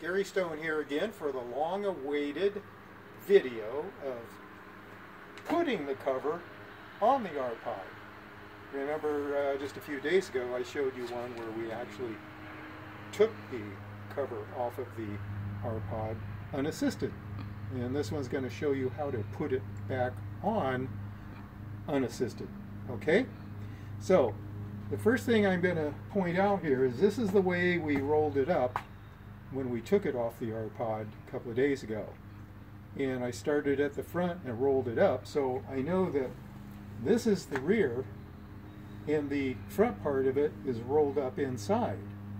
Gary Stone here again for the long-awaited video of putting the cover on the R-Pod. Remember uh, just a few days ago I showed you one where we actually took the cover off of the R-Pod unassisted. And this one's going to show you how to put it back on unassisted. Okay? So, the first thing I'm going to point out here is this is the way we rolled it up when we took it off the R-Pod a couple of days ago. And I started at the front and rolled it up, so I know that this is the rear and the front part of it is rolled up inside.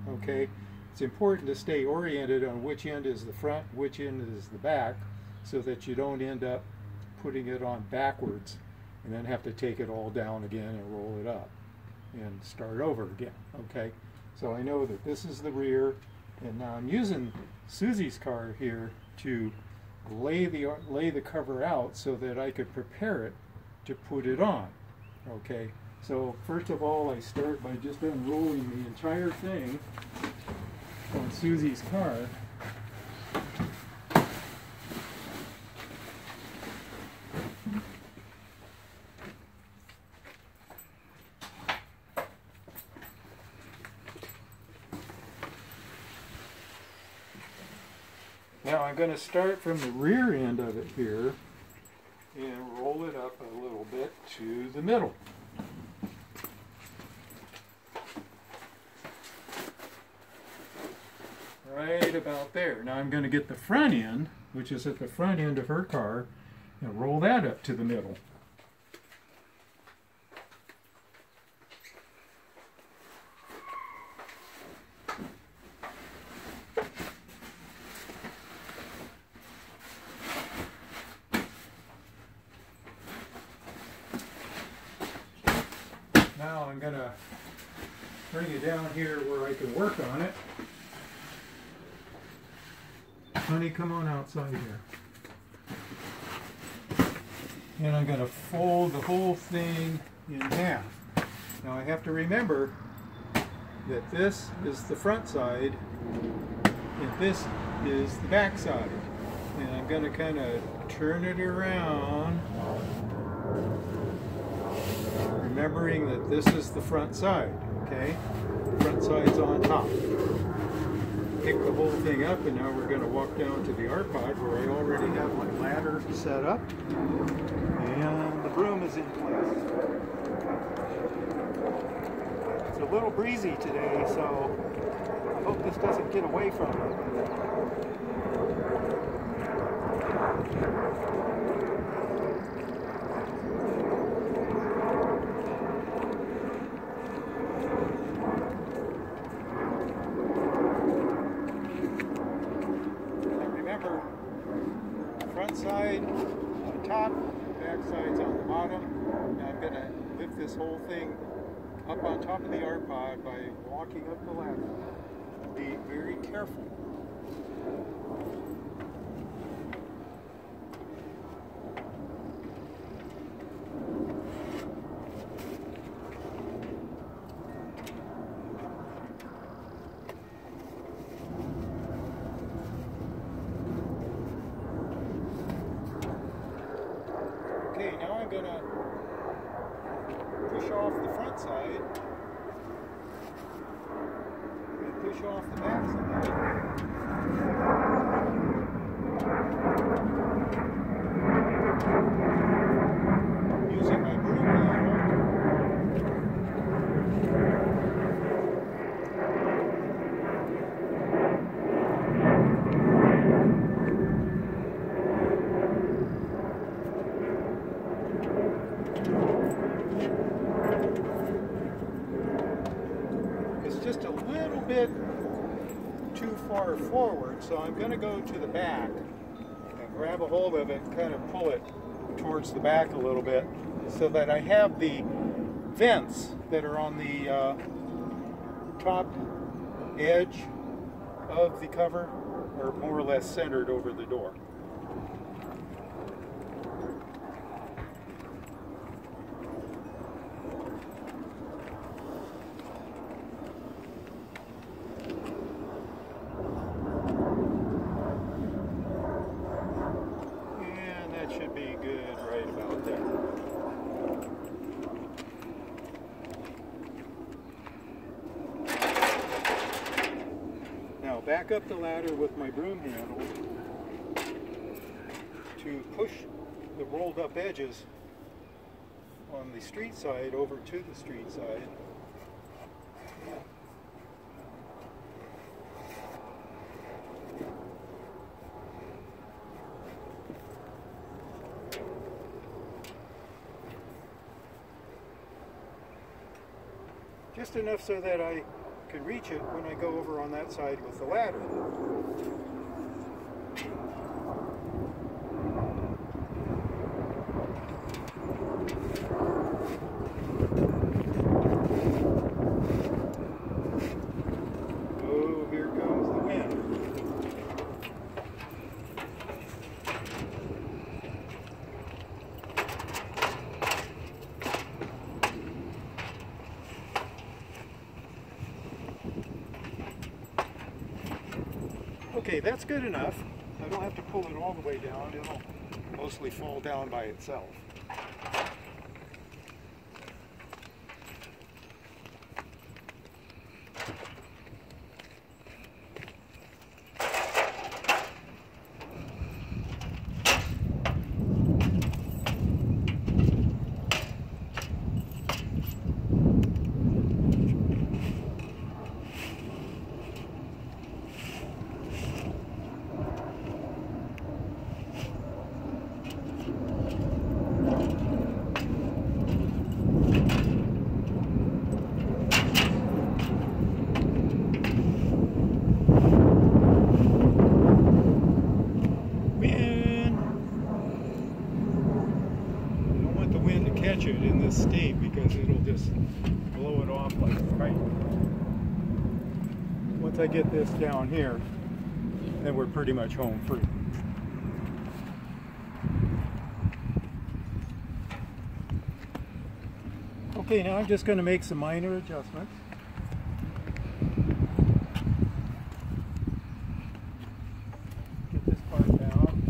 Okay? It's important to stay oriented on which end is the front, which end is the back, so that you don't end up putting it on backwards and then have to take it all down again and roll it up and start over again. Okay? So I know that this is the rear, and now I'm using Susie's car here to lay the lay the cover out so that I could prepare it to put it on. Okay? So first of all, I start by just unrolling the entire thing on Susie's car. Now I'm going to start from the rear end of it here and roll it up a little bit to the middle. right about there. Now I'm going to get the front end, which is at the front end of her car, and roll that up to the middle. Now I'm going to bring it down here where I can work on it. Honey, come on outside here. And I'm going to fold the whole thing in half. Now I have to remember that this is the front side and this is the back side. And I'm going to kind of turn it around, remembering that this is the front side, okay? Front side's on top pick the whole thing up and now we're going to walk down to the R-Pod where I already have my ladder set up and the broom is in place. It's a little breezy today so I hope this doesn't get away from me. Side on top, back side's on the bottom. Now I'm going to lift this whole thing up on top of the R-Pod by walking up the ladder. Be very careful. I'm going to push off the front side. And push off the back side. Using my just a little bit far forward, so I'm going to go to the back and grab a hold of it and kind of pull it towards the back a little bit so that I have the vents that are on the uh, top edge of the cover are more or less centered over the door. Now back up the ladder with my broom handle to push the rolled up edges on the street side over to the street side. Just enough so that I can reach it when I go over on that side with the ladder. Oh, here comes the wind. Okay, that's good enough. I don't have to pull it all the way down. It'll mostly fall down by itself. Wind! I don't want the wind to catch it in this state because it'll just blow it off like a kite. Once I get this down here, then we're pretty much home free. Okay, now I'm just going to make some minor adjustments. Get this part down.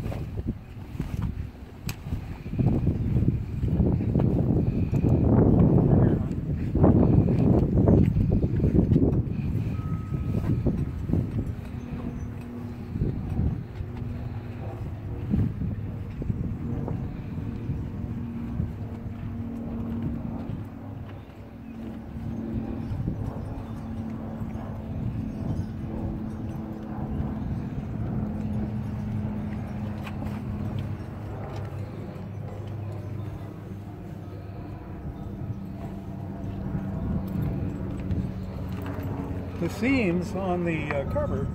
The seams on the uh, cover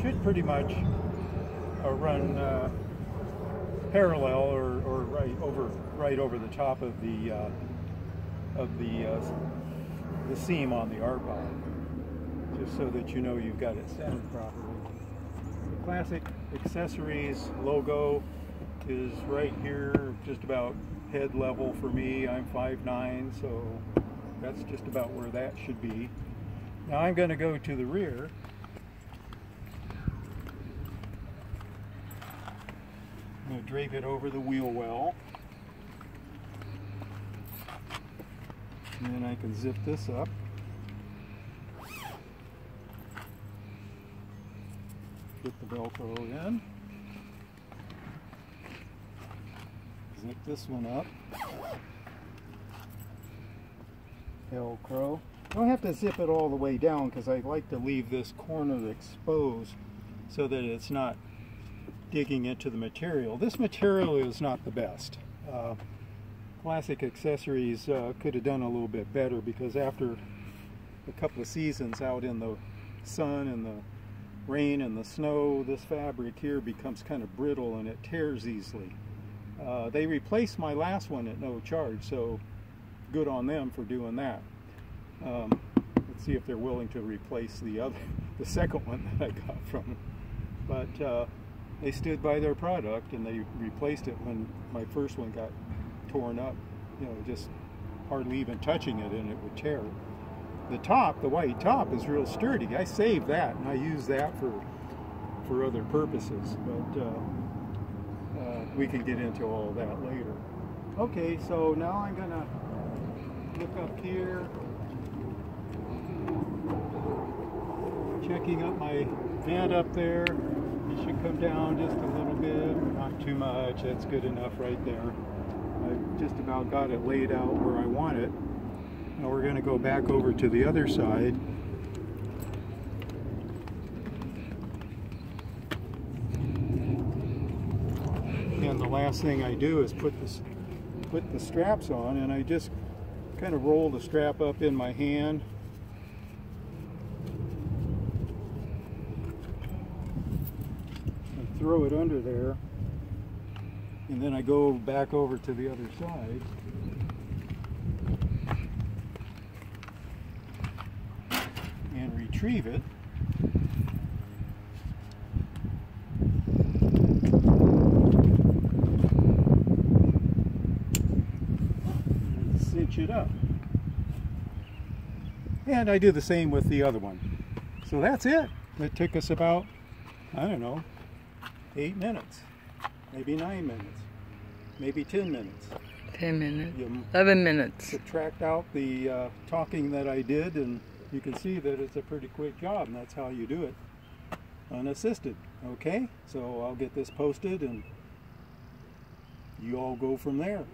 should pretty much uh, run uh, parallel or, or right over right over the top of the uh, of the uh, the seam on the R pod, just so that you know you've got it centered properly. The classic accessories logo is right here, just about head level for me. I'm 5'9", so that's just about where that should be. Now I'm going to go to the rear. I'm going to drape it over the wheel well. And then I can zip this up. Put the Velcro in. Zip this one up. Velcro. I don't have to zip it all the way down because I like to leave this corner exposed so that it's not digging into the material. This material is not the best. Uh, classic accessories uh, could have done a little bit better because after a couple of seasons out in the sun and the rain and the snow, this fabric here becomes kind of brittle and it tears easily. Uh, they replaced my last one at no charge, so good on them for doing that. Um, let's see if they're willing to replace the other, the second one that I got from them. But uh, they stood by their product and they replaced it when my first one got torn up. You know, just hardly even touching it and it would tear. The top, the white top, is real sturdy. I saved that and I use that for for other purposes. But uh, uh, we can get into all that later. Okay, so now I'm gonna look up here checking up my vent up there. It should come down just a little bit, not too much. That's good enough right there. I've just about got it laid out where I want it. Now we're going to go back over to the other side. And the last thing I do is put this put the straps on and I just kind of roll the strap up in my hand and throw it under there and then I go back over to the other side. And retrieve it. And cinch it up. And I do the same with the other one. So that's it. It took us about I don't know eight minutes maybe nine minutes, maybe 10 minutes. 10 minutes, You 11 minutes. subtract out the uh, talking that I did and you can see that it's a pretty quick job and that's how you do it unassisted. Okay, so I'll get this posted and you all go from there.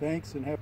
Thanks and have